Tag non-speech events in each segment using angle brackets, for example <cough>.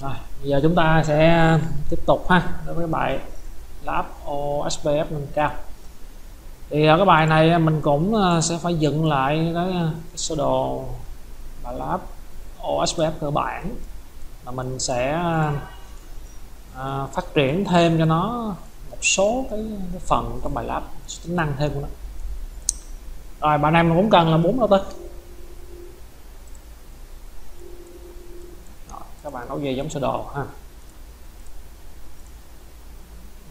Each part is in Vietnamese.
rồi bây giờ chúng ta sẽ tiếp tục ha đối với bài lab OSPF nâng cao. Thì ở cái bài này mình cũng à, sẽ phải dựng lại cái, à, cái sơ đồ bài lab OSPF cơ bản mà mình sẽ à, phát triển thêm cho nó một số cái, cái phần trong bài lab tính năng thêm của nó. Rồi bài này mình cũng cần là bốn đầu tư rồi, các bạn nấu về giống sơ đồ ha.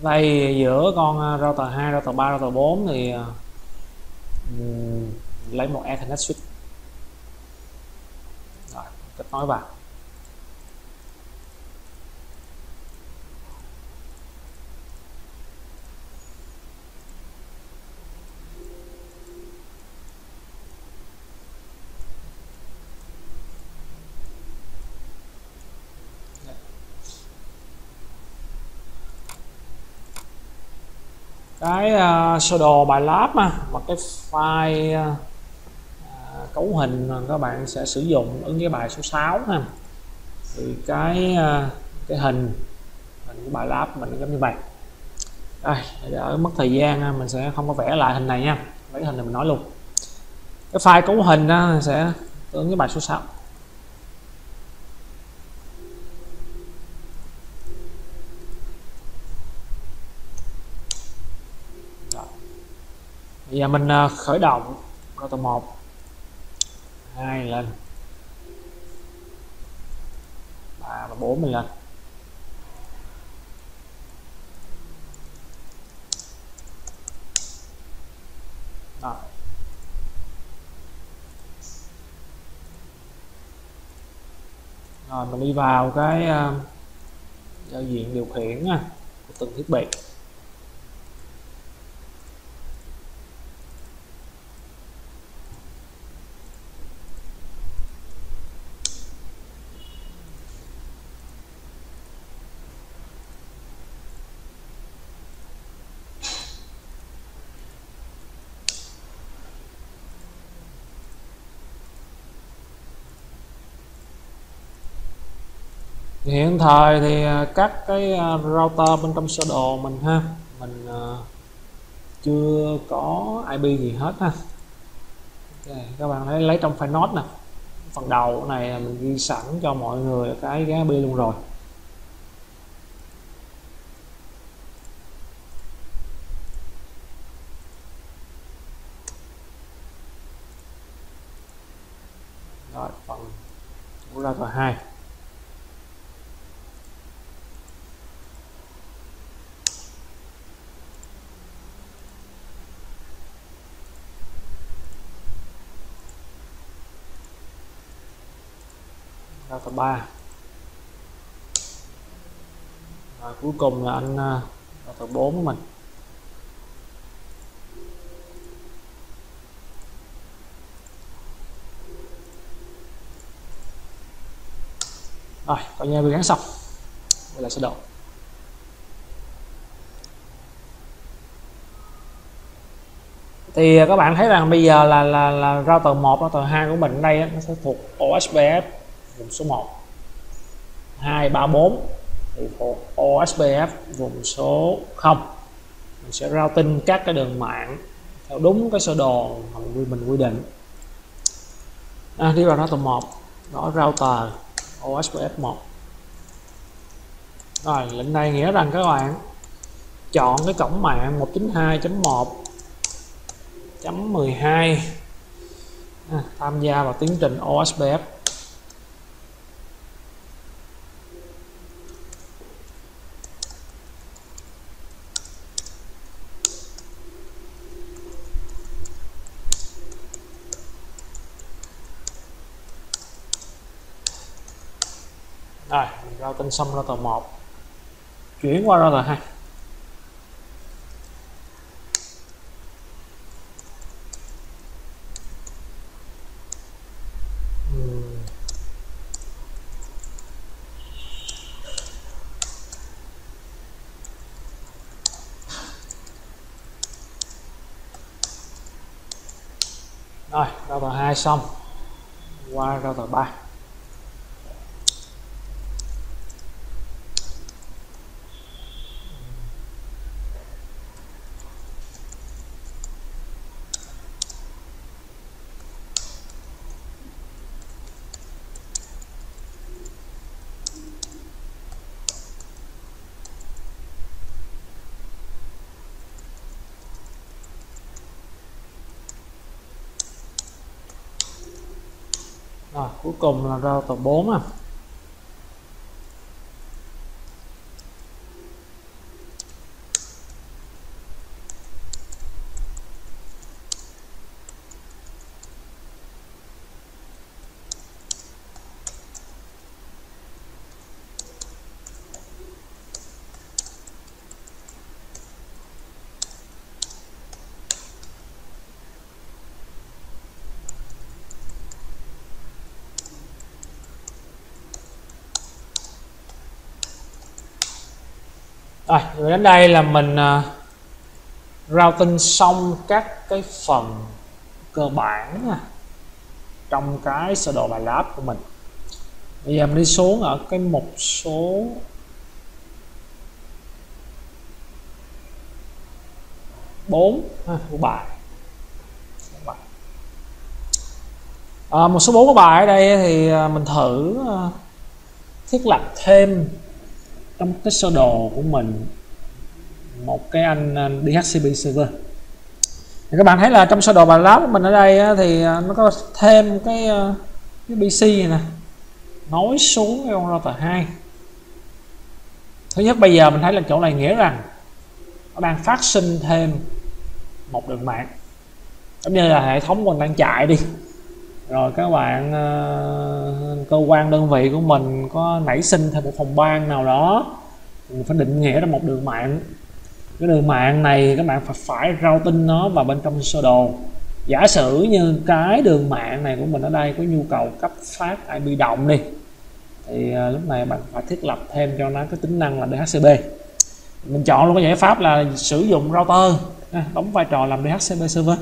Đây giữa con router 2, router 3, router 4 thì um, lấy một Ethernet switch rồi kết nối vào. Cái uh, sơ đồ bài lab mà và cái file uh, cấu hình mà các bạn sẽ sử dụng ứng với bài số 6 ha. Thì cái uh, cái hình hình của bài lab mình giống như vậy. Đây để mất thời gian mình sẽ không có vẽ lại hình này nha. Lấy hình này mình nói luôn. Cái file cấu hình đó sẽ ứng với bài số 6 bây giờ mình à, khởi động router 1 2 lên. 3 và 4 mình lên. Rồi. Rồi mình đi vào cái uh, giao diện điều khiển uh, của từng thiết bị. Hiện thời thì à, các cái à, router bên trong sơ đồ mình ha mình à, chưa có IP gì hết ha. Okay, các bạn thấy lấy trong file note nè. Phần đầu này mình ghi sẵn cho mọi người cái cái IP luôn rồi phần router 2 router 3 và cuối cùng là anh uh, router 4 của mình. Rồi coi như bị gắn xong. Đây là sơ đồ. Thì à, các bạn thấy rằng bây giờ là là là router 1 router 2 của mình ở đây nó sẽ thuộc OSPF vùng số 1 2 3 4 thì thuộc OSPF vùng số 0 mình sẽ routing các cái đường mạng theo đúng cái sơ đồ mà mình quy định. À, đi vào router 1 đó router OSPF 1 rồi lệnh này nghĩa rằng các bạn chọn cái cổng mạng 192.1.12 à, tham gia vào tiến trình OSPF rồi routing xong ra router 1 chuyển qua ra router 2 rồi, ra tờ 2 xong. Qua ra tờ 3 rồi cuối cùng là router 4 à. Rồi đến đây là mình à, uh, routing xong các cái phần cơ bản nha trong cái sơ đồ bài lab của mình. Bây giờ mình đi xuống ở cái một số bốn của bài. À, một số bốn của bài ở đây thì à, mình thử uh, thiết lập thêm trong cái sơ đồ của mình một cái anh DHCP server thì các bạn thấy là trong sơ đồ bài lab của mình ở đây thì à, nó có thêm cái à, cái PC này nè. Nối xuống cái con router 2 thứ nhất, bây giờ mình thấy là chỗ này nghĩa rằng nó đang phát sinh thêm một đường mạng. Giống như là hệ thống mình đang chạy đi. Rồi các bạn à, cơ quan đơn vị của mình có nảy sinh thêm một phòng ban nào đó. Mình phải định nghĩa ra một đường mạng cái đường mạng này các bạn phải phải routing nó vào bên trong sơ đồ. Giả sử như cái đường mạng này của mình ở đây có nhu cầu cấp phát IP động đi, thì à, lúc này bạn phải thiết lập thêm cho nó cái tính năng là DHCP mình chọn luôn cái giải pháp là sử dụng router đóng vai trò làm DHCP server.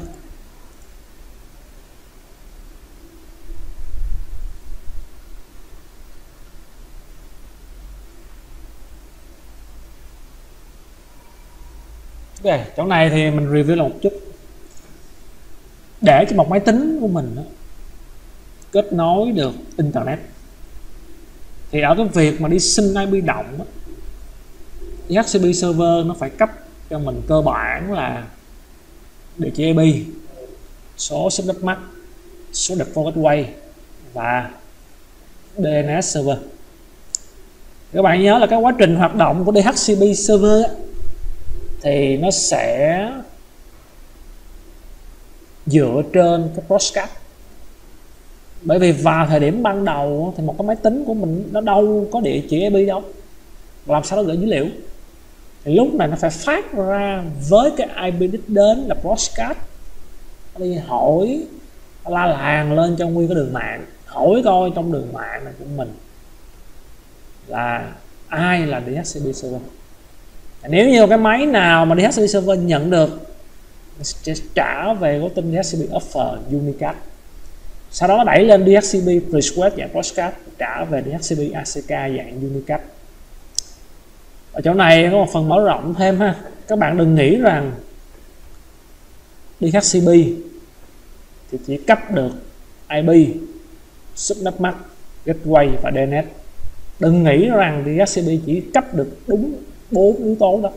Ok, chỗ này thì mình review là một chút. Để cho một máy tính của mình đó, kết nối được internet. Thì ở cái việc mà đi xin IP động đó, DHCP server nó phải cấp cho mình cơ bản là địa chỉ IP số subnet mask số default gateway và DNS server. Các bạn nhớ là cái quá trình hoạt động của DHCP server thì nó sẽ dựa trên cái postcard bởi vì vào thời điểm ban đầu thì một cái máy tính của mình nó đâu có địa chỉ IP đâu. Làm sao nó gửi dữ liệu? Thì lúc này nó phải phát ra với cái IP đích đến là broadcast nó đi hỏi la làng lên cho nguyên cái đường mạng, hỏi coi trong đường mạng này của mình là ai là DHCP server nếu như cái máy nào mà DHCP server nhận được, sẽ trả về gói tin DHCP offer unicast sau đó đẩy lên DHCP request dạng postcard, trả về DHCP ACK dạng unicast ở chỗ này có một phần mở rộng thêm ha. Các bạn đừng nghĩ rằng DHCP thì chỉ cấp được IP subnet mask gateway và DNS đừng nghĩ rằng DHCP chỉ cấp được đúng bốn yếu tố đó.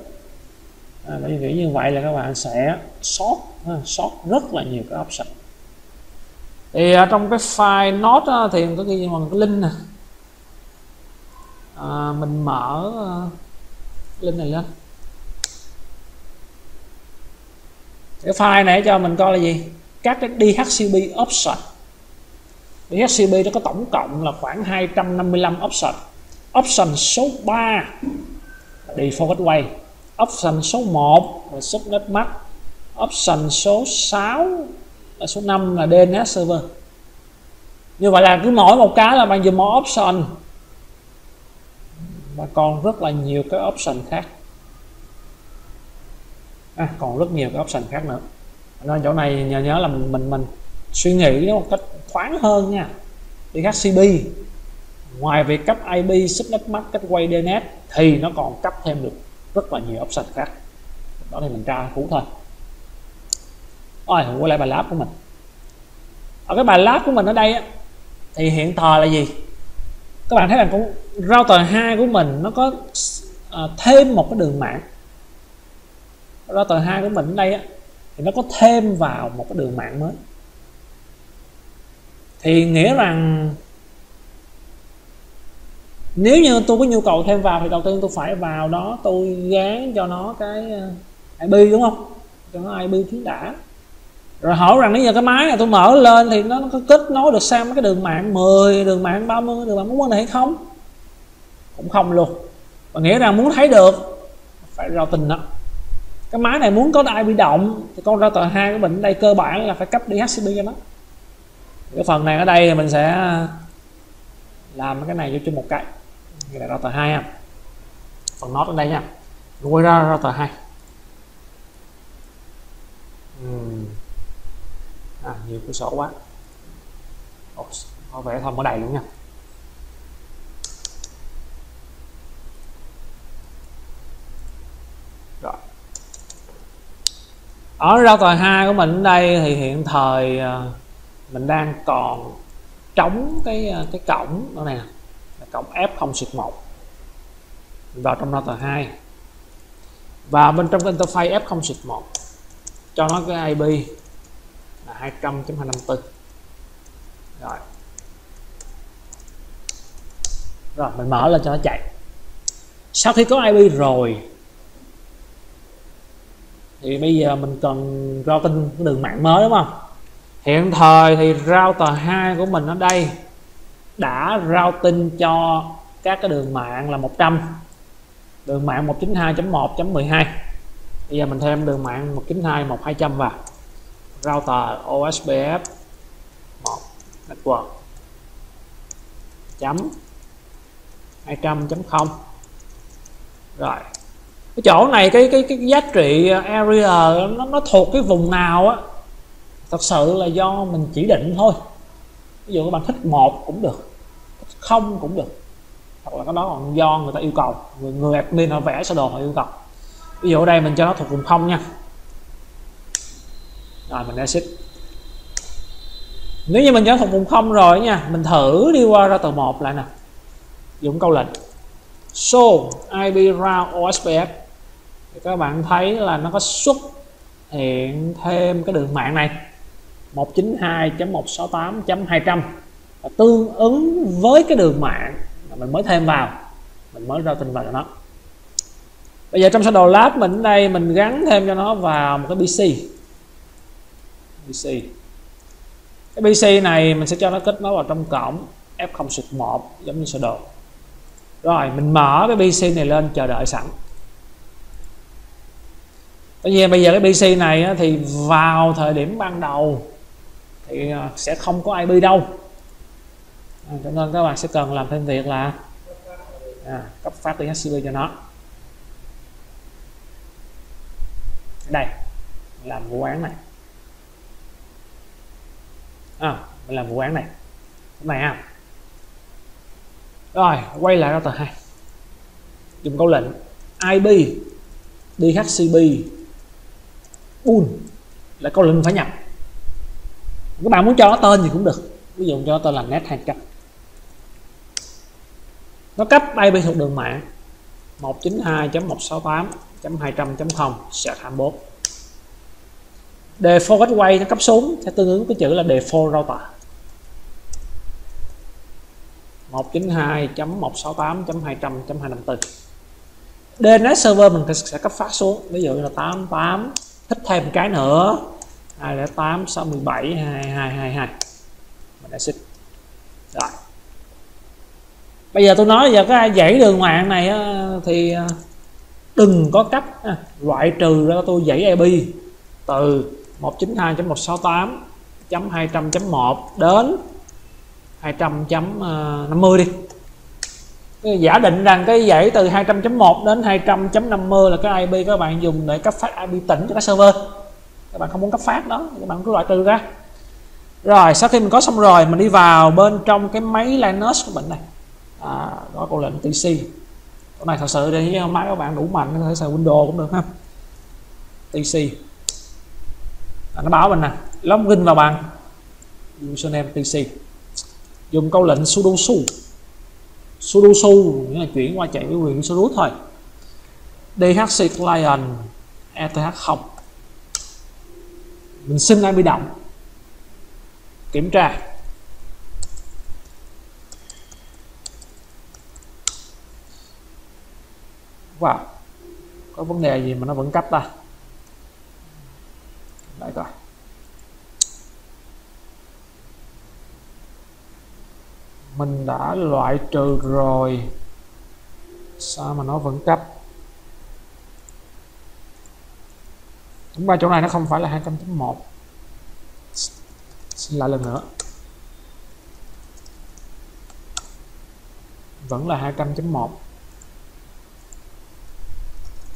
À, bởi vì nghĩ như vậy là các bạn sẽ sót sót rất là nhiều cái option. Thì ở trong cái file note á, thì có ghi bằng cái link nè. À, mình mở uh, link này lên. Cái file này cho mình coi là gì? Các cái DHCP option. DHCP nó có tổng cộng là khoảng 255 option. Option số 3 default way. Option số 1 là subnet mask option số 6 à, là số 5 là DNS server. Như vậy là cứ mỗi một cái là bạn dùng một option. Và còn rất là nhiều cái option khác. À, còn rất nhiều cái option khác nữa. Nên chỗ này nhớ nhớ là mình mình, mình suy nghĩ một cách thoáng hơn nha. DHCP ngoài việc cấp IP subnet mask cách quay DNS thì nó còn cấp thêm được rất là nhiều option khác. Đó thì mình tra cú thôi. Rồi quay lại bài lab của mình. Ở cái bài lab của mình ở đây á, thì hiện thời là gì? Các bạn thấy là cũng router 2 của mình nó có à, thêm một cái đường mạng. Router 2 của mình ở đây á, thì nó có thêm vào một cái đường mạng mới. Thì nghĩa rằng nếu như tôi có nhu cầu thêm vào thì đầu tiên tôi phải vào đó tôi gán cho nó cái ờ, IP đúng không? Cho nó IP chính đã. Rồi hỏi rằng nếu giờ cái máy này tôi mở lên thì nó, có kết nối được sang cái đường mạng 10 đường mạng 30 đường mạng 40 này hay không? Cũng không luôn. Và nghĩa rằng muốn thấy được phải routing đó. Cái máy này muốn có IP động thì con ra tờ hai của mình đây cơ bản là phải cấp DHCP cho nó. Cái phần này ở đây thì mình sẽ ờ, làm cái này cho chung một cái như là router 2 ha phần nốt ở đây nha. Quay ra router 2 uhm. à, nhiều cửa sổ quá. Có vẻ không có đầy luôn nha. Rồi. Ở router 2 của mình ở đây thì hiện thời à, mình đang còn trống cái à, cái cổng đó nè cộng F0 sượt 1 vào trong router 2 và bên trong cái interface F0 sượt 1 cho nó cái IP là 200.254 rồi. Rồi, mình mở lên cho nó chạy. Sau khi có IP rồi, thì bây giờ mình cần routing cái đường mạng mới, đúng không? Hiện thời thì router 2 của mình ở đây đã routing cho các cái đường mạng là 100 đường mạng 192.1.12 bây giờ mình thêm đường mạng 192.1.200 vào. Router OSPF 1 network chấm 200.0 rồi cái chỗ này cái cái cái giá trị area nó, nó thuộc cái vùng nào á thật sự là do mình chỉ định thôi. Ví dụ các bạn thích một cũng được không cũng được. Hoặc là cái đó còn do người ta yêu cầu. Người, người admin họ vẽ sơ đồ họ yêu cầu. Ví dụ ở đây mình cho nó thuộc vùng không nha. Rồi mình exit. Nếu như mình cho nó thuộc vùng không rồi nha mình thử đi qua ra tờ một lại nè. Dùng câu lệnh. So IP round OSPF thì các bạn thấy là nó có xuất hiện thêm cái đường mạng này. 192.168.200 tương ứng với cái đường mạng mà mình mới thêm vào, mình mới routing vào cho nó. Bây giờ trong sơ đồ lab mình đây mình gắn thêm cho nó vào một cái BC. BC cái BC này mình sẽ cho nó kết nối vào trong cổng F0 giống như sơ đồ rồi, mình mở cái BC này lên chờ đợi sẵn. Tất nhiên bây giờ cái BC này thì vào thời điểm ban đầu thì ờ, sẽ không có IP đâu à, cho nên các bạn sẽ cần làm thêm việc là à, cấp phát DHCP cho nó. Đây làm vụ án này. À, mình làm vụ án này. Cái này ha. Rồi quay lại router hai. Dùng câu lệnh. IP DHCP bool là câu lệnh phải nhập các bạn muốn cho nó tên gì cũng được. Ví dụ cho nó tên là net 200 nó cấp IP thuộc đường mạng. 192.168.200.0 set 24 default gateway nó cấp xuống sẽ tương ứng với chữ là default router. 192.168.200.254 DNS server mình sẽ cấp phát xuống, ví dụ như là 88 thích thêm một cái nữa. 208 67 2222 mình đã xích rồi bây giờ tôi nói giờ cái dãy đường mạng này thì à, đừng có cách à, loại trừ ra tôi dãy IP từ 192.168.200.1 đến 200.50 à, đi. Giả định rằng cái dãy từ 200.1 đến 200.50 là cái IP các bạn dùng để cấp phát IP tỉnh cho các server. Các bạn không muốn cấp phát đó, các bạn cứ loại trừ ra. Rồi, sau khi mình có xong rồi, mình đi vào bên trong cái máy Linux của mình này à, đó câu lệnh TC cái này thật sự thì máy các bạn đủ mạnh có thể xài Windows cũng được ha. TC à, nó báo mình nè. Login vào bằng username TC dùng câu lệnh sudo su. Sudo su nghĩa là chuyển qua chạy với quyền số root thôi dhc client eth 0 mình xin IP bị động. Kiểm tra. Wow. Có vấn đề gì mà nó vẫn cấp ta? Lại coi. Mình đã loại trừ rồi. Sao mà nó vẫn cấp? Đúng ba chỗ này nó không phải là 200.1 xin lại lần nữa. Vẫn là 200.1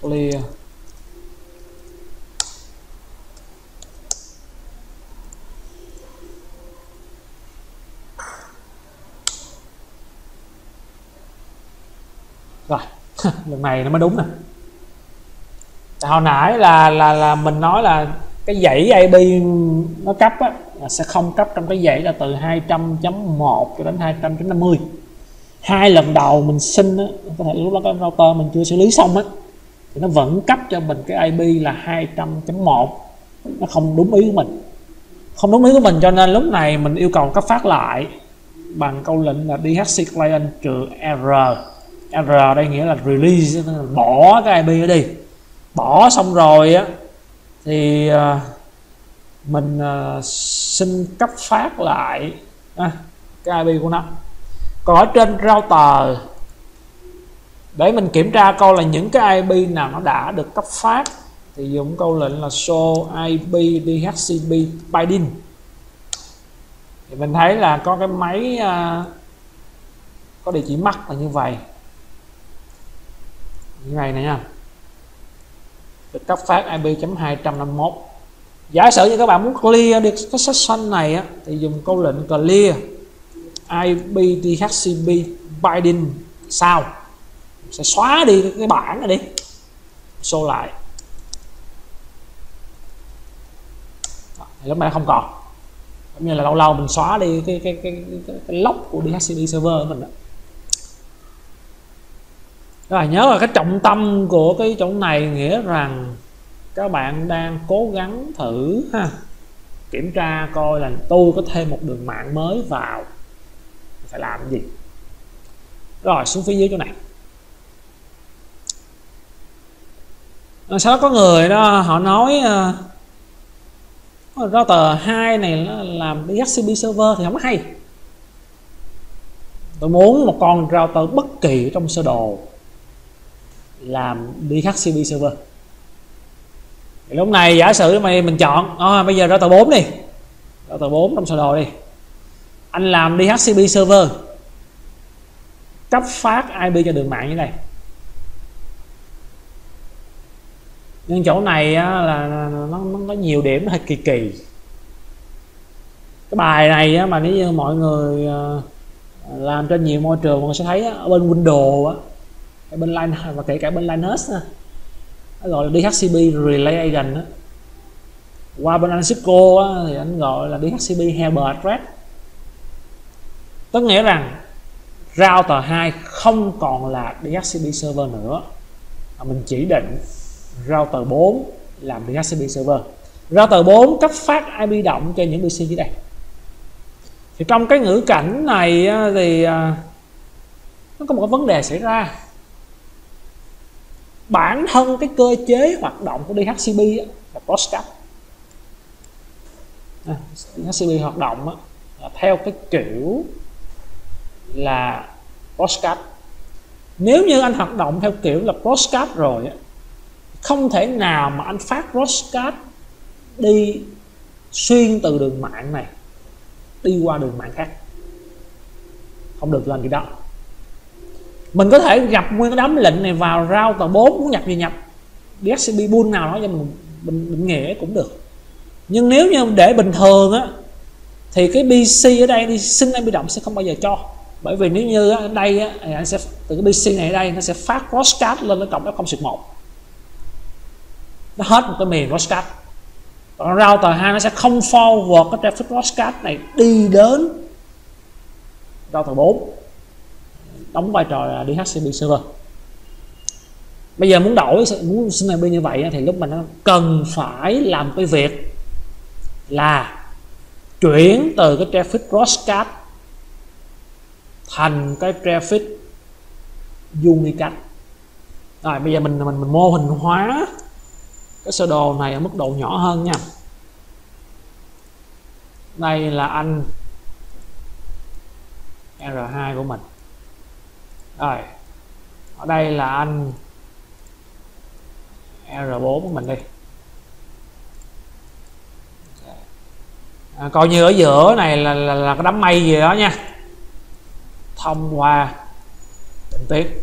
clear. Rồi <laughs> lần này nó mới đúng nè. Hồi nãy là là là mình nói là cái dãy AB nó cấp á, là sẽ không cấp trong cái dãy là từ 200.1 cho đến 200.50 hai lần đầu mình xin á, có thể lúc đó cái router mình chưa xử lý xong á thì nó vẫn cấp cho mình cái IP là 200.1 nó không đúng ý của mình. Không đúng ý của mình cho nên lúc này mình yêu cầu cấp phát lại bằng câu lệnh là dhc client trừ r r đây nghĩa là release bỏ cái IP đó đi. Bỏ xong rồi á thì à, mình à, xin cấp phát lại à, cái IP của nó. Còn ở trên router để mình kiểm tra coi là những cái IP nào nó đã được cấp phát thì dùng câu lệnh là show IP DHCP binding thì mình thấy là có cái máy uh, có địa chỉ mắc là như vậy. Như này này nha. Được cấp phát IP.251 giả sử như các bạn muốn clear được cái section này á, thì dùng câu lệnh clear IP DHCP binding sao? Sẽ xóa đi cái bảng này đi. Show lại. Đó, lúc này không còn. Cũng như là lâu lâu mình xóa đi cái cái cái cái, cái lốc của DHCP server của mình đó. Rồi nhớ là cái trọng tâm của cái chỗ này nghĩa rằng các bạn đang cố gắng thử ha kiểm tra coi là tôi có thêm một đường mạng mới vào. Phải làm gì? Rồi xuống phía dưới chỗ này. Ờ, rồi sau đó có người đó? Họ nói uh, router 2 này làm DHCP server thì không hay. Tôi muốn một con router bất kỳ trong sơ đồ làm DHCP server. Thì lúc này giả sử mày mình chọn à, bây giờ router 4 đi router 4 trong sơ đồ đi. Anh làm DHCP server cấp phát IP cho đường mạng như này. Nhưng chỗ này á, là nó, nó có nhiều điểm hơi kỳ kỳ cái bài này á, mà nếu như mọi người ờ, làm trên nhiều môi trường mọi người sẽ thấy á, ở bên Windows á, bên Linux và kể cả bên Linux á, gọi là DHCP Relay Agent á. qua bên anh Cisco á, thì anh gọi là DHCP Helper Address tức nghĩa rằng router 2 không còn là DHCP server nữa mà mình chỉ định router 4 làm DHCP server. Router 4 cấp phát IP động cho những PC dưới đây thì trong cái ngữ cảnh này thì à, nó có một cái vấn đề xảy ra. Bản thân cái cơ chế hoạt động của DHCP là postcard à, DHCP hoạt động là theo cái kiểu là postcard nếu như anh hoạt động theo kiểu là postcard rồi không thể nào mà anh phát postcard đi xuyên từ đường mạng này đi qua đường mạng khác. Không được làm gì đó. Mình có thể gặp nguyên cái đám lệnh này vào router 4 muốn nhập gì nhập. DHCP bull nào đó cho mình mình mình nghĩa cũng được. Nhưng nếu như để bình thường á thì cái bc ở đây đi xin bị động sẽ không bao giờ cho. Bởi vì nếu như ở đây á, thì anh sẽ từ cái bc này ở đây nó sẽ phát broadcast lên nó cộng F0 1 nó hết một cái miền broadcast còn router 2 nó sẽ không forward cái traffic broadcast này đi đến router 4 đóng vai trò là DHCP server. Bây giờ muốn đổi, muốn xin IP như vậy thì lúc mình nó cần phải làm cái việc là chuyển từ cái traffic broadcast thành cái traffic unicast. Rồi, bây giờ mình mình mình mô hình hóa cái sơ đồ này ở mức độ nhỏ hơn nha. Đây là anh R2 của mình. Rồi ở đây là anh R4 của mình đi. À, coi như ở giữa này là, là, là cái đám mây gì đó nha. Thông qua định tuyến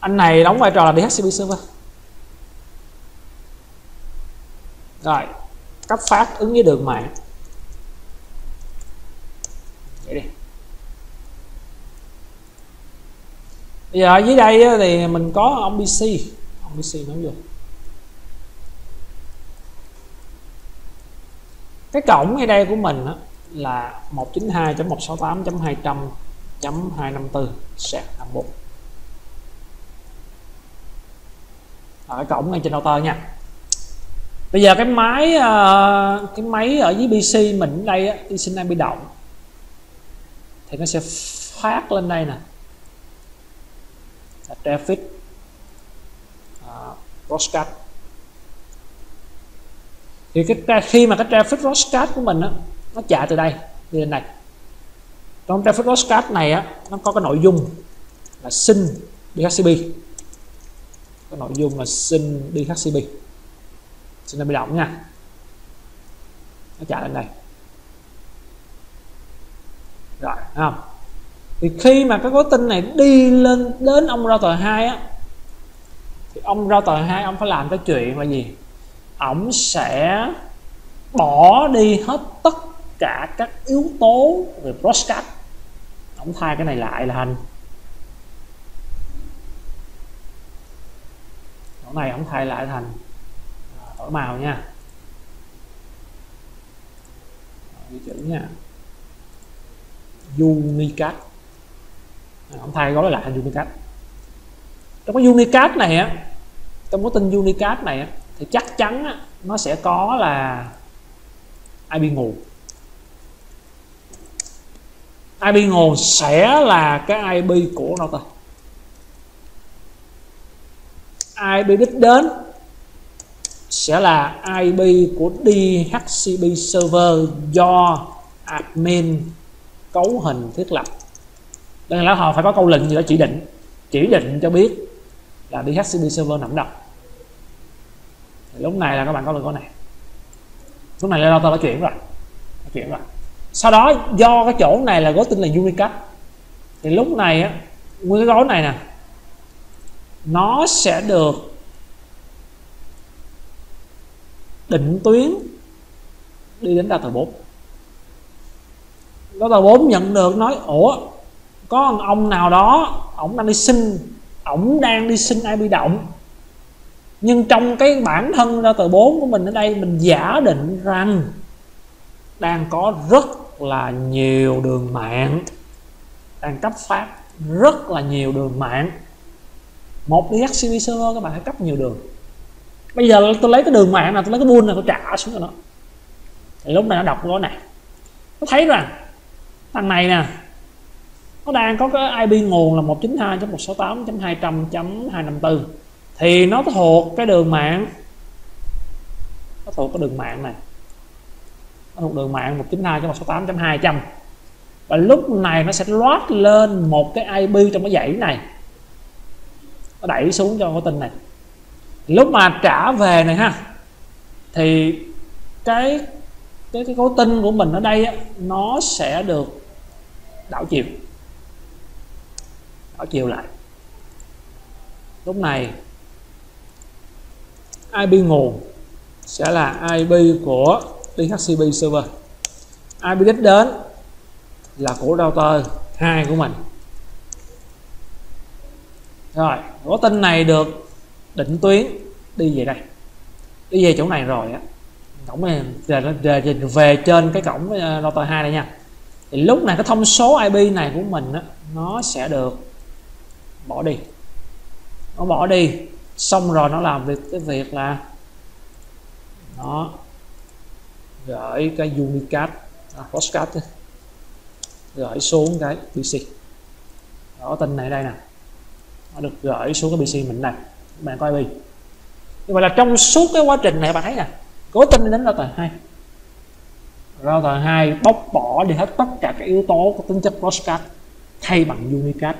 anh này đóng vai trò là DHCP server. Rồi, cấp phát ứng với đường mạng. Vậy đi. Bây giờ dưới đây thì mình có ông BC ông BC nó vô. Cái cổng ngay đây của mình là 192.168.200.254 sạc 54 ở cổng ngay trên router nha bây giờ cái máy ờ, cái máy ở dưới PC mình ở đây đi sinh đang bị động. Thì nó sẽ phát lên đây nè. Là traffic uh, broadcast. Thì cái khi mà cái traffic broadcast của mình á nó chạy từ đây đi lên này trong traffic broadcast này á nó có cái nội dung là xin DHCP cái nội dung là xin DHCP xin nó bị động nha. Nó chạy lên đây rồi không? Thì khi mà cái gói tin này đi lên đến ông router 2 á, thì ông router 2 ông phải làm cái chuyện là gì? Ổng sẽ bỏ đi hết tất cả các yếu tố về broadcast ổng thay cái này lại là thành chỗ này ổng thay lại thành đổi màu nha. Ghi chữ nha. Unicat à, ông thay gói lại thành unicast trong cái Unicat này á trong cái tin Unicat này á thì chắc chắn á, nó sẽ có là IP nguồn IP nguồn sẽ là cái IP của router IP đích đến sẽ là IP của DHCP server do admin cấu hình thiết lập. Đây là họ phải có câu lệnh gì đó chỉ định chỉ định cho biết là DHCP server nằm đâu. Lúc này là các bạn có lệnh con này. Lúc này là router đã chuyển rồi, đã chuyển rồi. Sau đó do cái chỗ này là gói tin là unicast thì lúc này á, nguyên cái gói này nè, nó sẽ được định tuyến đi đến router 4 router 4 nhận được nói, ủa, có ông nào đó, ổng đang đi xin, ổng đang đi xin IP động. Nhưng trong cái bản thân router 4 của mình ở đây, mình giả định rằng đang có rất là nhiều đường mạng, đang cấp phát rất là nhiều đường mạng. Một DHCP server các bạn phải cấp nhiều đường bây giờ tôi lấy cái đường mạng nào tôi lấy cái buôn này tôi trả xuống cho nó. Thì lúc này nó đọc nó này. Nó thấy rằng, thằng này nè, nó đang có cái IP nguồn là 192.168.200.254 thì nó thuộc cái đường mạng. Nó thuộc cái đường mạng này. Nó thuộc đường mạng 192.168.200 và lúc này nó sẽ loát lên một cái IP trong cái dãy này. Nó đẩy xuống cho cái tin này lúc mà trả về này ha thì cái cái cái cấu tinh của mình ở đây á, nó sẽ được đảo chiều. Đảo chiều lại. Lúc này IP nguồn sẽ là IP của DHCP server IP đích đến là của router 2 của mình. Rồi cấu tin này được định tuyến đi về đây. Đi về chỗ này rồi á cổng này về, về, về trên cái cổng ờ, router 2 này nha. Thì lúc này cái thông số IP này của mình á, nó sẽ được bỏ đi. Nó bỏ đi xong rồi nó làm việc cái việc là nó gửi cái unicast à, postcard gửi xuống cái PC đó tin này đây nè. Nó được gửi xuống cái PC mình này bạn coi đi. Như vậy là trong suốt cái quá trình này, bạn thấy nè, cố tình đến router 2 router hai bóc bỏ đi hết tất cả các yếu tố có tính chất broadcast thay bằng unicast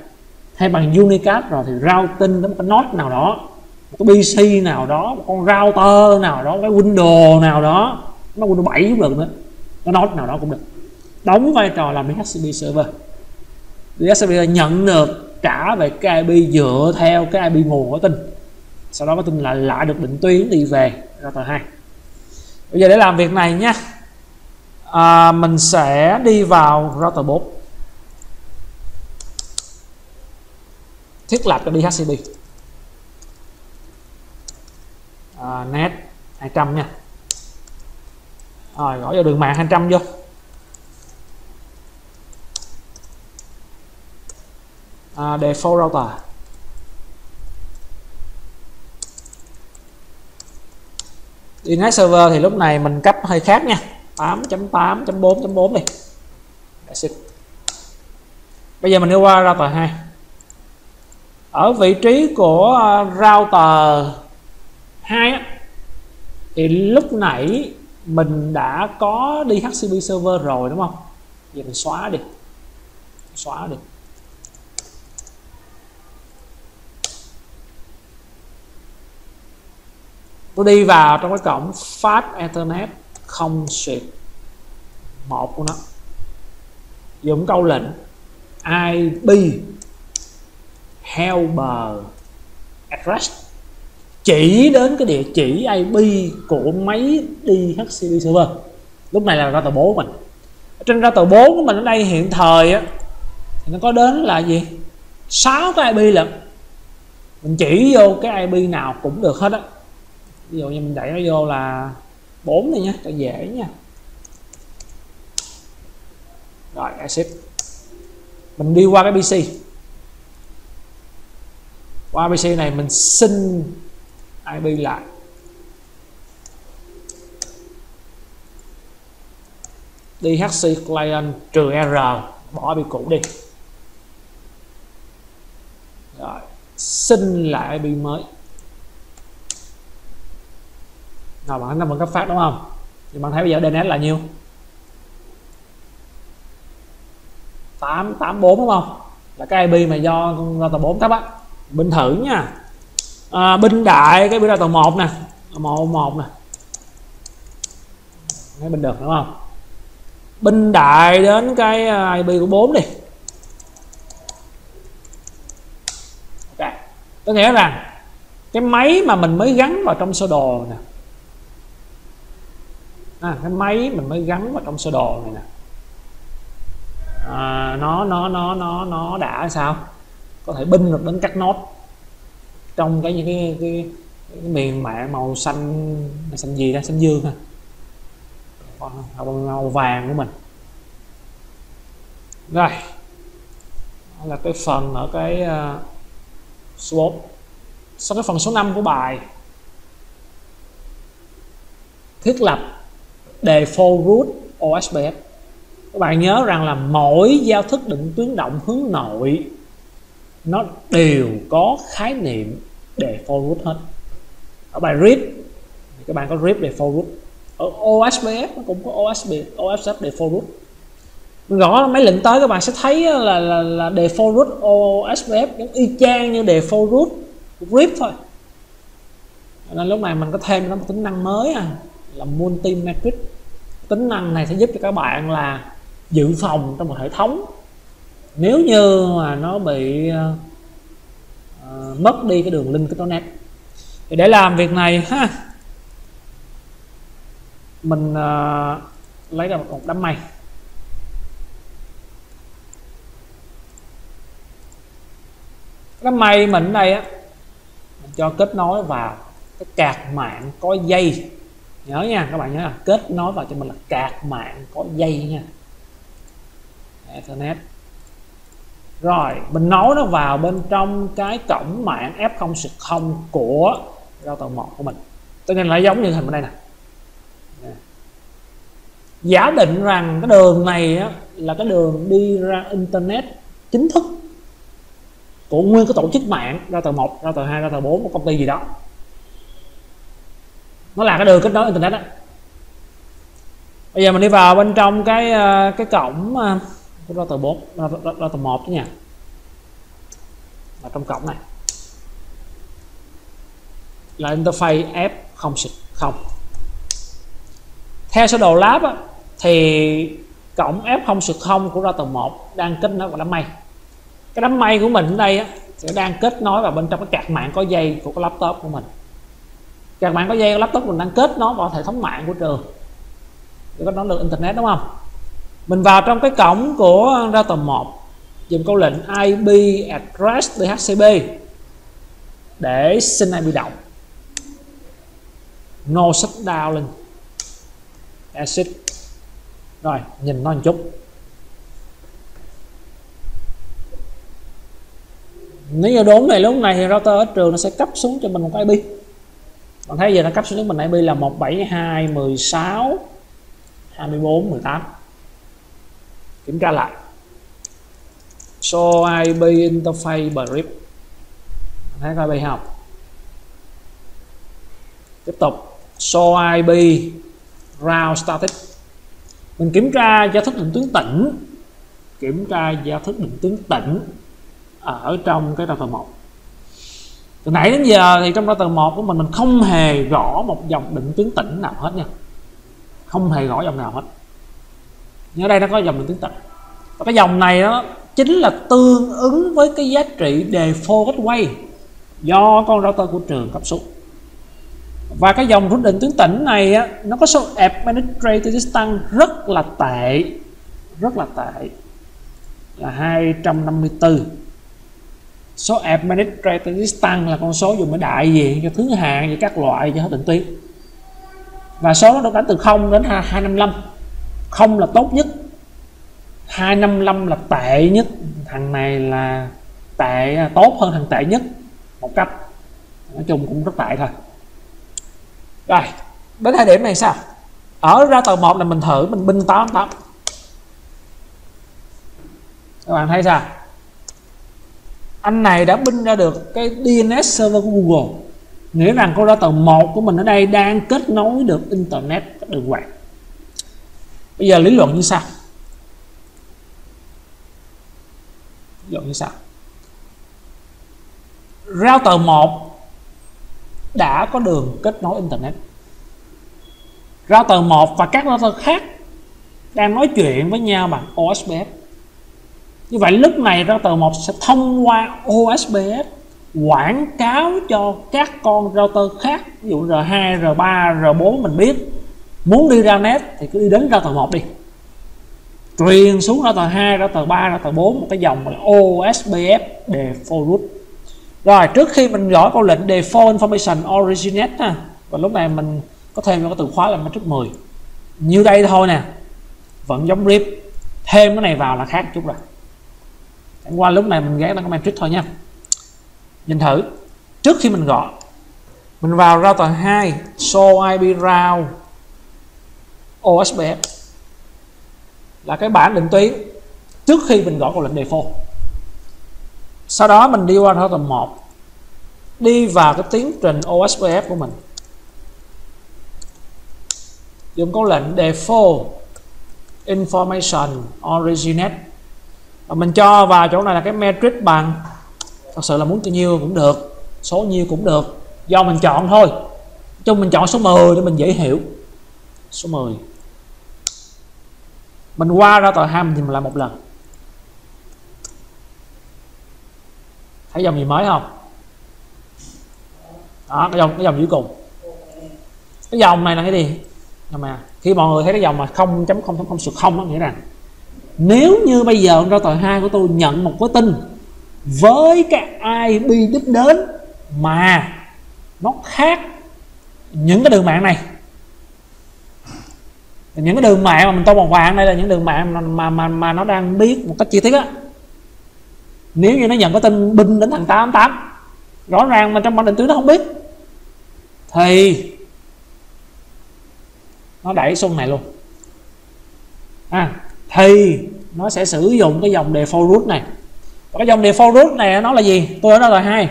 thay bằng unicast rồi thì routing đến một cái node nào đó, một cái PC nào đó, một con router nào đó, cái window nào đó, nó Windows 7 cũng được nữa, cái node nào đó cũng được. Đóng vai trò làm DHCP server. DHCP nhận được trả về cái IP dựa theo cái IP nguồn của tin sau đó có tin là lại được định tuyến đi về ra tờ 2 bây giờ để làm việc này nhé à, mình sẽ đi vào router 4 thiết lập cho DHCP à, net 200 nha. Rồi gõ vào đường mạng 200 vô. À, default router. DNS server thì lúc này mình cấp hơi khác nha. 8.8.4.4 đi. That's it. bây giờ mình đi qua router 2 ở vị trí của ờ, router 2 á, thì lúc nãy mình đã có DHCP server rồi đúng không? Giờ mình xóa đi. Xóa đi. Tôi đi vào trong cái cổng Fast Ethernet không switch một của nó. Dùng câu lệnh IP helper address. Chỉ đến cái địa chỉ IP của máy DHCP server. Lúc này là router 4 của mình. Trên ra tờ bố của mình ở đây hiện thời á, thì nó có đến là gì? Sáu cái IP lận. Mình chỉ vô cái IP nào cũng được hết á ví dụ như mình đẩy nó vô là 4 này nhé cho dễ nha. Rồi exit mình đi qua cái PC qua PC này mình xin IP lại. DHC client trừ R, bỏ IP cũ đi. Rồi, xin lại IP mới rồi bạn nó vẫn cấp phát đúng không? Thì bạn thấy bây giờ DNS là nhiêu? 884 đúng không? Là cái IP mà do con router 4 thấp á. Bình thử nha. À, binh đại cái bữa đại tầng 1 nè. Một một nè. Thấy bình được đúng không? Binh đại đến cái à, IP của 4 đi. Ok. Có nghĩa rằng cái máy mà mình mới gắn vào trong sơ đồ nè à, cái máy mình mới gắn vào trong sơ đồ này nè. À, nó nó nó nó nó đã sao? Có thể binh được đến các nốt. Trong cái những cái, cái, cái miền mạng màu xanh xanh gì đó xanh dương ha. Màu vàng của mình. Rồi. Đó là cái phần ở cái uh, số 4 sau cái phần số 5 của bài thiết lập default root OSPF các bạn nhớ rằng là mỗi giao thức định tuyến động hướng nội nó đều có khái niệm default root hết. Ở bài Rip các bạn có Rip default root. Ở OSPF nó cũng có OSP OSPF default root. Gõ mấy lệnh tới các bạn sẽ thấy là là, là default root OSPF giống y chang như default root RIP thôi. Nên lúc này mình có thêm nó một tính năng mới à là multi matrix tính năng này sẽ giúp cho các bạn là dự phòng trong một hệ thống. Nếu như mà nó bị uh, mất đi cái đường link internet thì để làm việc này ha mình uh, lấy ra một đám mây. Đám mây mình ở đây á mình cho kết nối vào cái cạc mạng có dây nhớ nha các bạn nhớ là kết nối vào cho mình là cạc mạng có dây nha. Ethernet rồi mình nối nó vào bên trong cái cổng mạng F0 0 của router 1 của mình. Cho nên là giống như hình bên đây nè. Giả định rằng cái đường này á, là cái đường đi ra internet chính thức của nguyên cái tổ chức mạng router 1 router 2 router 4 của công ty gì đó nó là cái đường kết nối internet đó bây giờ mình đi vào bên trong cái ờ, cái cổng ờ, của router 4 router 1 chứ nha. Ở trong cổng này. Là interface F không không. Theo sơ đồ lab á, thì cổng F không không của router 1 đang kết nối vào đám mây. Cái đám mây của mình ở đây á, sẽ đang kết nối vào bên trong cái cạc mạng có dây của cái laptop của mình các bạn có dây laptop mình đang kết nó vào hệ thống mạng của trường. Để có nối được internet đúng không? Mình vào trong cái cổng của router 1 dùng câu lệnh IP address DHCP để xin IP động. No shutdown lên exit rồi, nhìn nó một chút. Nếu như đốn này lúc này thì router ở trường nó sẽ cấp xuống cho mình một cái IP còn thấy giờ nó cấp xuống nước mình IP là 172 16 24 18 kiểm tra lại. Show IP interface brief thấy coi IP không? Tiếp tục. Show IP route static. Mình kiểm tra giao thức định tướng tỉnh. Kiểm tra giao thức định tướng tỉnh ở trong cái router 1 từ nãy đến giờ thì trong loa từ một của mình mình không hề gõ một dòng định tướng tĩnh nào hết nha. Không hề gõ dòng nào hết. Nhớ đây nó có dòng định tướng tỉnh. Và cái dòng này đó chính là tương ứng với cái giá trị default gateway do con router của trường cấp số. Và cái dòng rút định tuyến tĩnh này á, nó có số administrative distance rất là tệ rất là tệ. Là 254 số administrative tăng là con số dùng để đại diện cho thứ hạng và các loại cho hết định tuyến. Và số nó được đánh từ 0 đến 255 không là tốt nhất 255 là tệ nhất. Thằng này là tệ à, tốt hơn thằng tệ nhất, một cách nói chung cũng rất tệ thôi. Rồi, đến thời điểm này sao? Ở ra tờ 1 là mình thử, mình binh 88 các bạn thấy sao? Anh này đã binh ra được cái DNS server của Google. Nghĩa rằng con router 1 của mình ở đây đang kết nối được internet các đường quạt bây giờ lý luận như sau. Lý luận như sau. Router 1 đã có đường kết nối internet. Router 1 và các router khác đang nói chuyện với nhau bằng OSPF như vậy lúc này router 1 sẽ thông qua OSPF quảng cáo cho các con router khác. Ví dụ R2, R3, R4 mình biết. Muốn đi ra net thì cứ đi đến router 1 đi. Truyền xuống router 2, router 3, router 4 một cái dòng là OSPF default route rồi trước khi mình gõ câu lệnh default information originate ha và lúc này mình có thêm cái từ khóa là matrix 10 như đây thôi nè vẫn giống rip. Thêm cái này vào là khác chút rồi. Chẳng qua lúc này mình ghé đăng matrix thôi nha. Nhìn thử. Trước khi mình gọi, mình vào ra tầng 2 show IP route OSPF là cái bản định tuyến trước khi mình gõ câu lệnh default. Sau đó mình đi qua tầng 1 đi vào cái tiến trình OSPF của mình. Dùng câu lệnh default information originate và mình cho vào chỗ này là cái metric bằng. Thật sự là muốn bao nhiêu cũng được, số nhiêu cũng được. Do mình chọn thôi. Chung mình chọn số 10 để mình dễ hiểu. Số 10 mình qua ra tờ 2 mình làm một lần. Thấy dòng gì mới không? Đó, cái dòng cái dòng dưới cùng. Cái dòng này là cái gì? Mà khi mọi người thấy cái dòng mà 0.0.0 sụt không nó nghĩa rằng nếu như bây giờ ông ra tòa hai của tôi nhận một cái tin với cái IP đích đến mà nó khác những cái đường mạng này những cái đường mạng mà mình tô bằng vàng đây là những đường mạng mà mà mà, mà nó đang biết một cách chi tiết á. Nếu như nó nhận cái tin binh đến thằng 88 rõ ràng mà trong bản định tuyến nó không biết thì nó đẩy xuân này luôn. À, thì nó sẽ sử dụng cái dòng default root này. Và cái dòng default root này nó là gì? Tôi ở đó là hai.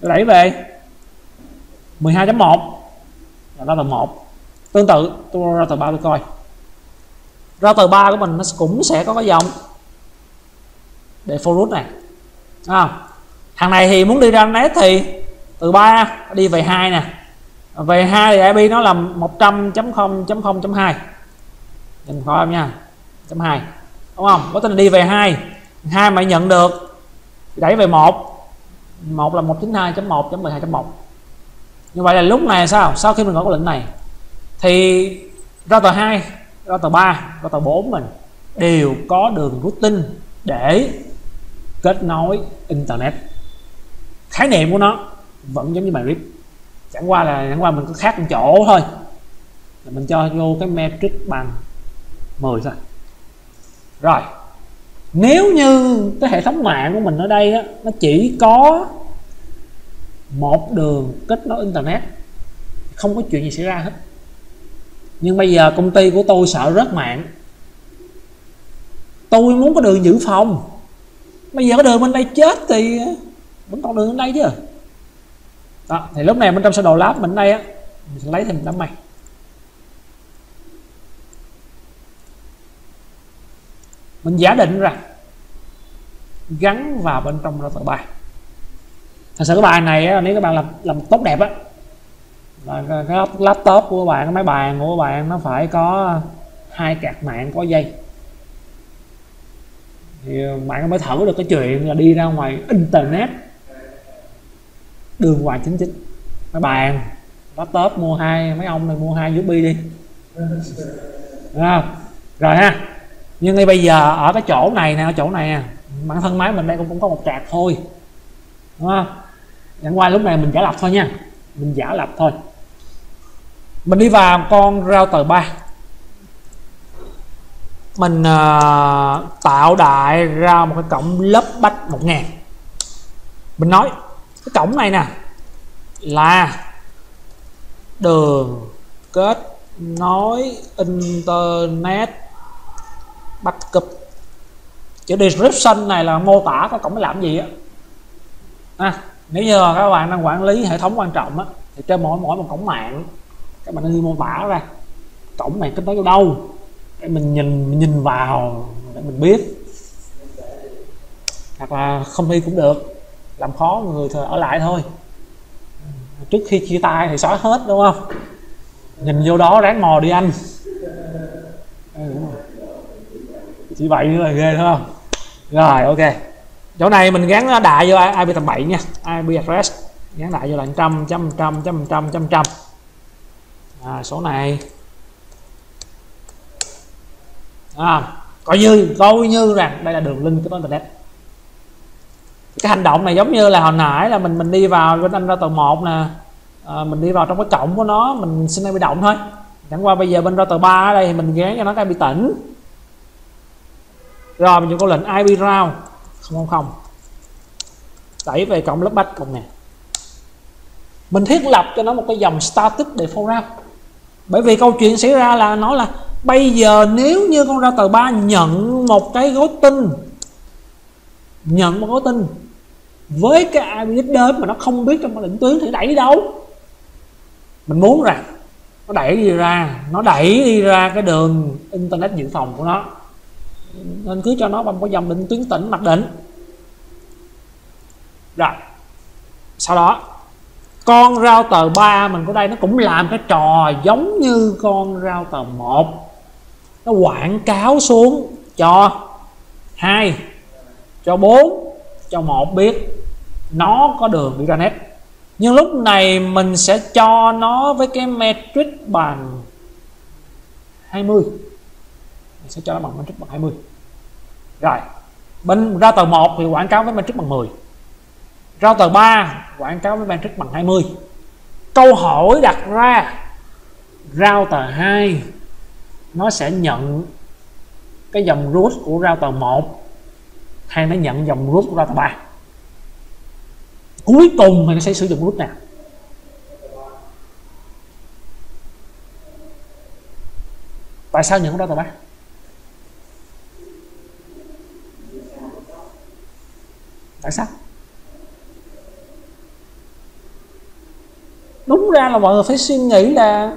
Tôi đẩy về. 12.1 là ra tờ 1 tương tự tôi ra tờ 3 tôi coi. Ra tờ 3 của mình nó cũng sẽ có cái dòng default root này. À, thằng này thì muốn đi ra net thì từ 3 đi về 2 nè. Về 2 thì IP nó là 100.0.0.2 nhìn khó em nha chấm 2 đúng không? Có tên là đi về 2 hai mà nhận được, đẩy về 1 1 là 192.1.12.1 như vậy là lúc này sao? Sau khi mình có lệnh này, thì ra tờ 2 ra tờ 3 ra tờ 4 mình đều có đường routing để kết nối internet. Khái niệm của nó vẫn giống như bài RIP. Chẳng qua là, chẳng qua mình có khác một chỗ thôi. Mình cho vô cái metric bằng 10 thôi rồi nếu như cái hệ thống mạng của mình ở đây á, nó chỉ có một đường kết nối internet không có chuyện gì xảy ra hết. Nhưng bây giờ công ty của tôi sợ rớt mạng. Tôi muốn có đường dự phòng. Bây giờ có đường bên đây chết thì vẫn còn đường bên đây chứ. Đó, thì lúc này bên trong sơ đồ lab mình đây á mình sẽ lấy thêm đám mây. Mình giả định rằng gắn vào bên trong router bài. Thật sự cái bài này nếu các bạn làm làm tốt đẹp á là cái laptop của bạn cái máy bàn của bạn nó phải có hai cạc mạng có dây. Thì bạn mới thử được cái chuyện là đi ra ngoài internet. Đường ngoài chính chính. Máy bàn laptop mua hai mấy ông này mua hai USB đi. À, rồi ha nhưng ngay bây giờ ở cái chỗ này nè ở chỗ này nè bản thân máy mình đây cũng, cũng có một trạc thôi đúng không? Chẳng qua lúc này mình giả lập thôi nha mình giả lập thôi. Mình đi vào con router 3 mình uh, tạo đại ra một cái cổng lớp bách 1000 mình nói cái cổng này nè là đường kết nối internet bạch cực. Chữ description này là mô tả có cổng làm gì á. À, nếu như các bạn đang quản lý hệ thống quan trọng á thì trên mỗi mỗi một cổng mạng các bạn nên ghi mô tả ra. Cổng này kết nối vào đâu? Để mình nhìn mình nhìn vào để mình biết. Hoặc là không đi cũng được. Làm khó người ở lại thôi. Trước khi chia tay thì xóa hết đúng không? Nhìn vô đó ráng mò đi anh. Ừ, chỉ vậy nữa là ghê đúng không? Rồi ok. Chỗ này mình gắn đại vô IP tầm 7 nha. IP address gắn đại vô là trăm trăm trăm trăm trăm trăm trăm. À, số này. À, coi như coi như rằng đây là đường link kết nối internet. Cái hành động này giống như là hồi nãy là mình mình đi vào bên anh ra tầng một nè. À, mình đi vào trong cái cổng của nó mình xin IP động thôi. Chẳng qua bây giờ bên router 3 ở đây thì mình gán cho nó cái bị tỉnh rồi, mình dùng câu lệnh IP round. 000 đẩy về cộng lớp bách cộng nè mình thiết lập cho nó một cái dòng static để default round bởi vì câu chuyện xảy ra là nó là bây giờ nếu như con router 3 nhận một cái gói tin nhận một gói tin với cái IP đến mà nó không biết trong lệnh tuyến thì đẩy đi đâu? Mình muốn rằng nó đẩy đi ra? Nó đẩy đi ra cái đường internet dự phòng của nó nên cứ cho nó bằng cái dòng định tuyến tỉnh mặc định. Rồi, sau đó, con rau tờ 3 mình của đây nó cũng làm cái trò giống như con rau tờ 1 nó quảng cáo xuống cho hai, cho 4 cho một biết nó có đường đi ra net nhưng lúc này mình sẽ cho nó với cái metric bằng 20 mình sẽ cho nó bằng matrix bằng 20 rồi, bên ra tờ 1 thì quảng cáo với matrix bằng 10 ra tờ 3 quảng cáo với matrix bằng 20 câu hỏi đặt ra, router 2 nó sẽ nhận cái dòng root của router 1 hay nó nhận dòng root của router 3 cuối cùng thì nó sẽ sử dụng root nào? Tại sao nhận router 3 tại sao? Đúng ra là mọi người phải suy nghĩ là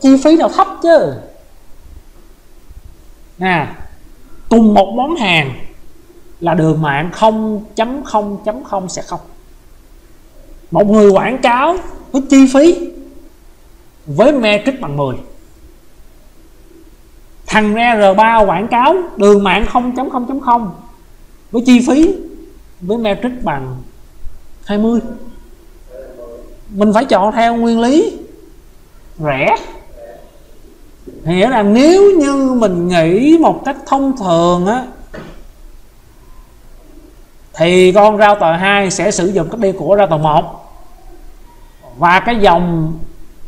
chi phí nào thấp chứ. Nè, cùng một món hàng là đường mạng 0.0.0 sẽ không. Một người quảng cáo với chi phí với metric bằng 10 thằng R3 quảng cáo đường mạng 0.0.0 với chi phí với metric bằng 20 mình phải chọn theo nguyên lý. Rẻ. Nghĩa là nếu như mình nghĩ một cách thông thường á, thì con rau tờ 2 sẽ sử dụng cách đi của rau tờ 1 và cái dòng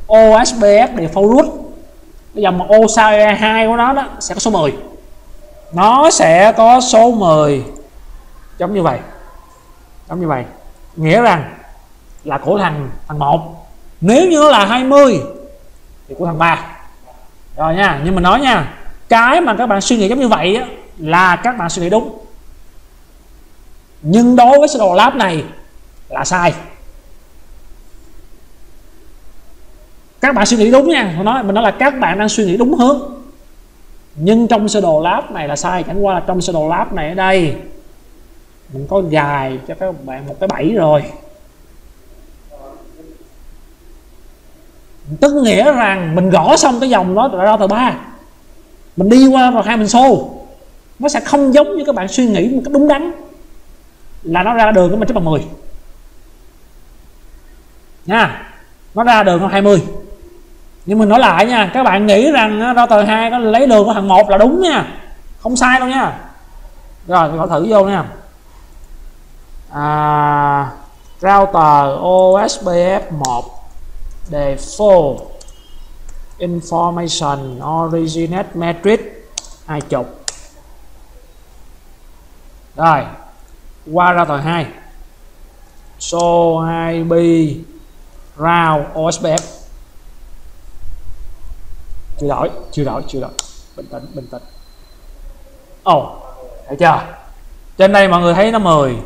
OSBF default root, cái dòng OSA 2 của nó đó sẽ có số 10 nó sẽ có số 10 giống như vậy giống như vậy. Nghĩa rằng là của thằng thằng một. Nếu như nó là 20 thì của thằng ba. Rồi nha nhưng mà nói nha cái mà các bạn suy nghĩ giống như vậy á, là các bạn suy nghĩ đúng. Nhưng đối với sơ đồ lab này là sai. Các bạn suy nghĩ đúng nha tôi nói mình nói là các bạn đang suy nghĩ đúng hướng nhưng trong sơ đồ lab này là sai chẳng qua là trong sơ đồ lab này ở đây mình có dài cho các bạn một cái bẫy rồi. Tức nghĩa rằng mình gõ xong cái dòng đó ra từ ba. Mình đi qua rồi hai, mình xô. Nó sẽ không giống như các bạn suy nghĩ một cách đúng đắn là nó ra đường của mình chấp bằng 10 nha, nó ra đường có 20 nhưng mình nói lại nha, các bạn nghĩ rằng router hai nó lấy đường của thằng một là đúng nha. Không sai đâu nha. Rồi gõ thử vô nha à, router OSPF 1 default information originate matrix hai chục. Rồi qua ra tờ 2 so 2b round OSPF chưa đổi chưa đổi chưa đổi. Bình tĩnh bình tĩnh. Ồ oh, thấy chưa? Trên đây mọi người thấy nó 10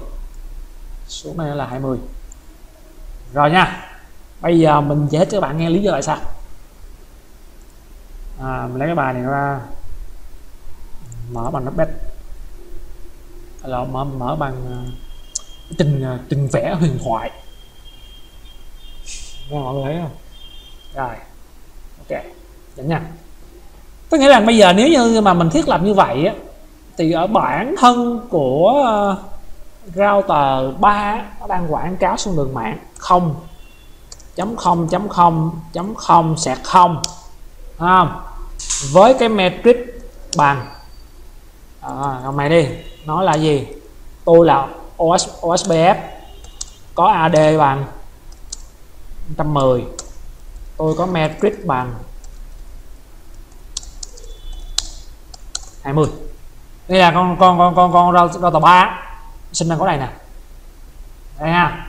số này là 20 rồi nha bây giờ mình giải thích cho các bạn nghe lý do tại sao. À, mình lấy cái bài này ra. Mở bằng notepad. Là mở mở bằng à, uh, trình uh, à, trình vẽ huyền thoại. Mọi người thấy không? Rồi ok dẫn nha. Có nghĩa là bây giờ nếu như mà mình thiết lập như vậy á thì ở bản thân của uh, router 3 nó đang quảng cáo xuống đường mạng. Không. Chấm không chấm không chấm không sẽ không. Không? Với cái metric bằng. À, mày đi. Nói là gì? Tôi là OS, OSPF có AD bằng 110 tôi có metric bằng 20 đây là con con con con con rau rau tàu ba sinh năng có này nè. Đây ha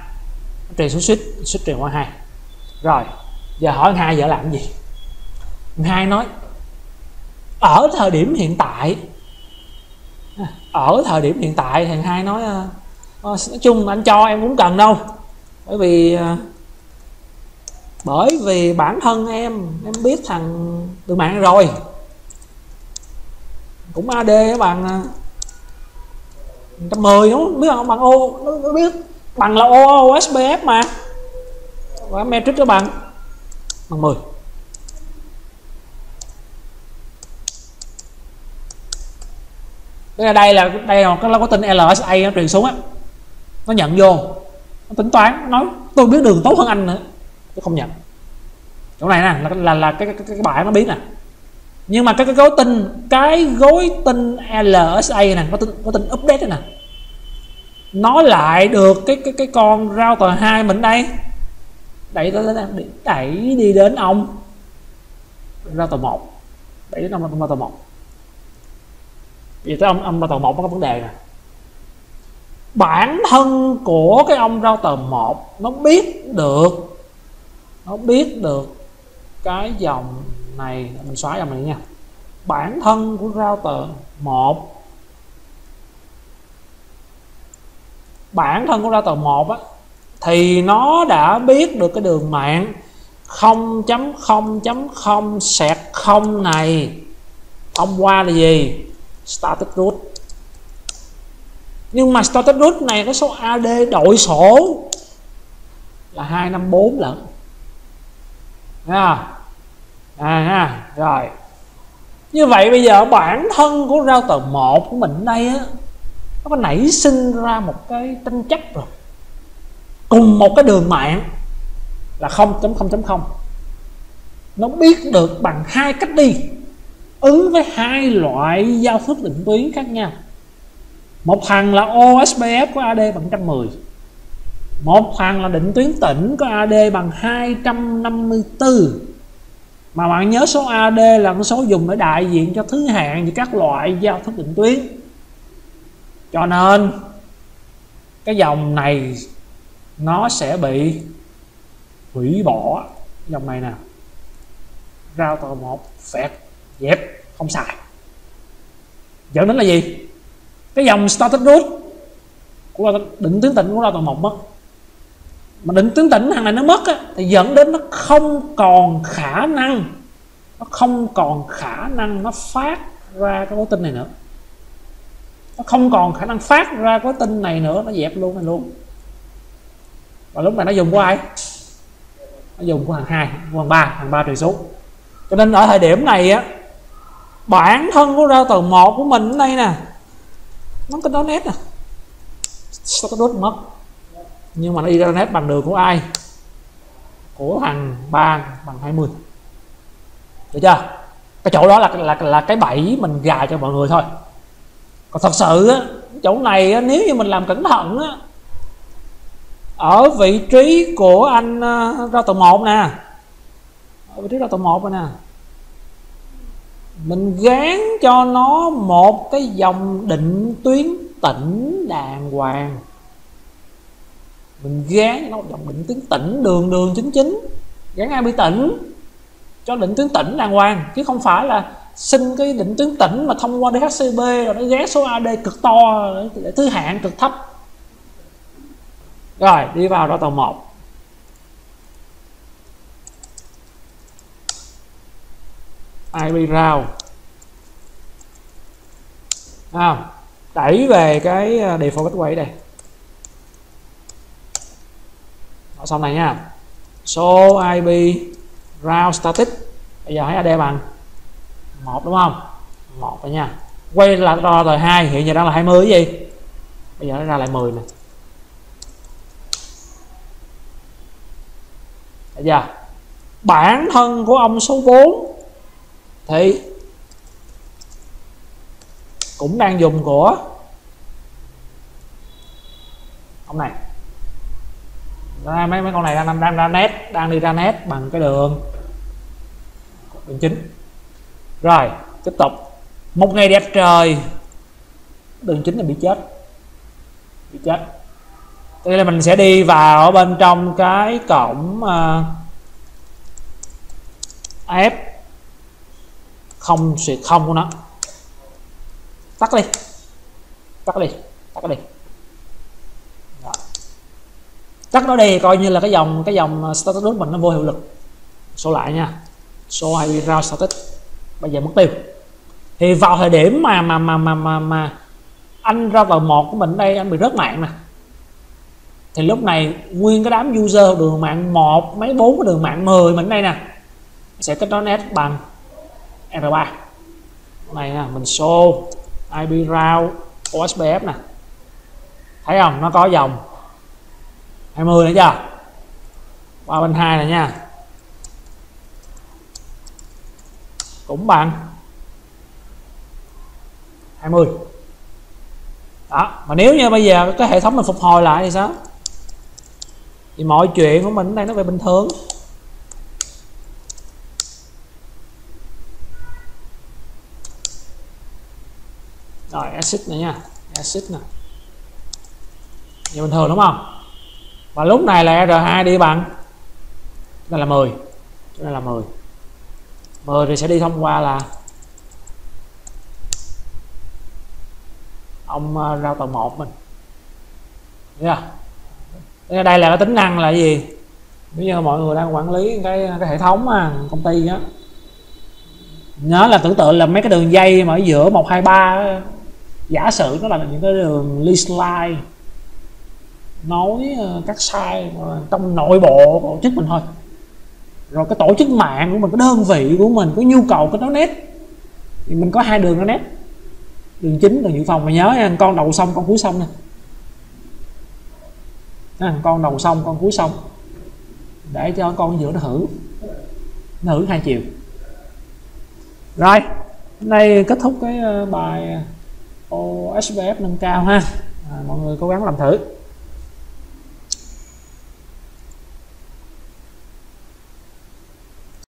truyền xuống suýt suýt truyền qua hai. Rồi, giờ hỏi hai giờ làm gì? Hai nói, ở thời điểm hiện tại. Ở thời điểm hiện tại thằng hai nói ờ, ờ, nói chung anh cho em cũng cần đâu. Bởi vì ờ, bởi vì bản thân em em biết thằng từ mạng rồi. Cũng AD bằng trăm mười đúng không? Biết không? Bằng O nó biết. Bằng là O OSPF mà. Và matrix nó bằng bằng 10 Thế đây là đây là cái có tin LSA nó truyền xuống á. Nó nhận vô. Nó tính toán nó nói tôi biết đường tốt hơn anh nữa. Tôi không nhận. Chỗ này nè là là, là cái, cái, cái, cái bài nó biết nè nhưng mà cái, cái gối tin cái gối tin LSA này có tin có tin update nè. Nó lại được cái cái cái con router hai mình đây. Đẩy tới đẩy, đẩy đi đến ông router một. Đẩy đến ông router một. Vì tới ông ông router một có vấn đề nè. Bản thân của cái ông router một nó biết được nó biết được cái dòng này, mình xóa dòng này nha. Bản thân của router, một. Bản thân của router một á, thì nó đã biết được cái đường mạng 0.0.0 sẹt 0 này. Thông qua là gì? Static root. Nhưng mà static root này có số AD đội sổ là 254 lận. Nha à ha, rồi. Như vậy bây giờ bản thân của rau tờ 1 của mình đây á, nó có nảy sinh ra một cái tranh chấp rồi. Cùng một cái đường mạng là 0.0.0 nó biết được bằng hai cách đi, ứng với hai loại giao thức định tuyến khác nhau. Một thằng là OSPF có AD bằng 110 một thằng là định tuyến tỉnh có AD bằng 254 mà bạn nhớ số AD là con số dùng để đại diện cho thứ hạng và các loại giao thức định tuyến. Cho nên, cái dòng này nó sẽ bị hủy bỏ. Dòng này nè, router một phẹt dẹp không xài. Dẫn đến là gì? Cái dòng static root của định tuyến tỉnh của router một mất mà định tướng tỉnh thằng này nó mất á, thì dẫn đến nó không còn khả năng nó không còn khả năng nó phát ra cái mối tin này nữa. Nó không còn khả năng phát ra cái tin này nữa nó dẹp luôn này luôn. Và lúc này nó dùng của ai? Nó dùng của hàng hai hàng ba hàng ba trừ số. Cho nên ở thời điểm này á bản thân của rau tầng một của mình ở đây nè nó cái đó nét nè sao cái đốt mất? Nhưng mà nó Ethernet bằng đường của ai? Của thằng ba bằng 20 được chưa? Cái chỗ đó là là là cái bẫy mình gài cho mọi người thôi. Còn thật sự á chỗ này á, nếu như mình làm cẩn thận á ở vị trí của anh à, ra tầng một nè. Ở vị trí ra tầng một nè. Mình gán cho nó một cái dòng định tuyến tỉnh đàng hoàng mình gán nó một dòng định tuyến tỉnh đường đường chính chính. Gán ai bị tỉnh? Cho định tuyến tỉnh đàng hoàng chứ không phải là xin cái định tuyến tỉnh mà thông qua DHCP rồi nó ghé số AD cực to để thứ hạng cực thấp. Rồi đi vào đó tàu 1 IP route à, đẩy về cái à, default gateway đây Ở xong này nha. Số IP route static. Bây giờ hãy AD bằng một, đúng không? Một rồi nha. Quay là đo rồi hai, hiện giờ đang là 20 cái gì? Bây giờ nó ra lại 10 nè. Bây giờ bản thân của ông số 4 thì cũng đang dùng của ông này đó, mấy mấy con này đang đang ra nét đang đi ra nét bằng cái đường. Đường chính. Rồi tiếp tục. Một ngày đẹp trời. Đường chính là bị chết. Bị chết. Đây là mình sẽ đi vào ở bên trong cái cổng uh, F. Không xuyệt không của nó. Tắt đi. Tắt đi. Tắt đi Rồi tắt nó đi coi như là cái dòng cái dòng à, status mình nó vô hiệu lực. Số lại nha. Số hay route status. Bây giờ mất tiêu. Thì vào thời điểm mà mà mà mà mà, mà anh ra vào một của mình đây anh bị rớt mạng nè. Thì lúc này nguyên cái đám user đường mạng 1 mấy bốn cái đường mạng 10 mình đây nè. Sẽ kết nối net bằng R3 này nè mình show IP route OSPF nè. Thấy không? Nó có dòng. 20 nữa chưa qua bên hai này nha. Cũng bằng. 20 đó, mà nếu như bây giờ cái hệ thống mình phục hồi lại thì sao? Thì mọi chuyện của mình đây nó về bình thường. Rồi, acid này nha. Acid nè. Như bình thường đúng không? Và lúc này là R2 đi bằng đây là 10 chỗ này là 10 10 thì sẽ đi thông qua là ông uh, tầng 1 mình. Yeah. đây là cái tính năng là gì? Nếu như mọi người đang quản lý cái cái hệ thống mà, công ty đó nhớ là tưởng tượng là mấy cái đường dây mà ở giữa 123 giả sử nó là những cái đường list line nói ờ, các sai trong nội bộ tổ chức mình thôi. Rồi cái tổ chức mạng của mình cái đơn vị của mình có nhu cầu cái nó nét. Thì mình có hai đường nó nét. Đường chính đường dự phòng mà nhớ nha con đầu xong con cuối xong nha con đầu xong con cuối xong để cho con giữa nó hưởng nó hưởng hai chiều. Rồi hôm nay kết thúc cái ờ, bài ờ, OSBF nâng cao ha. À, mọi người cố gắng làm thử.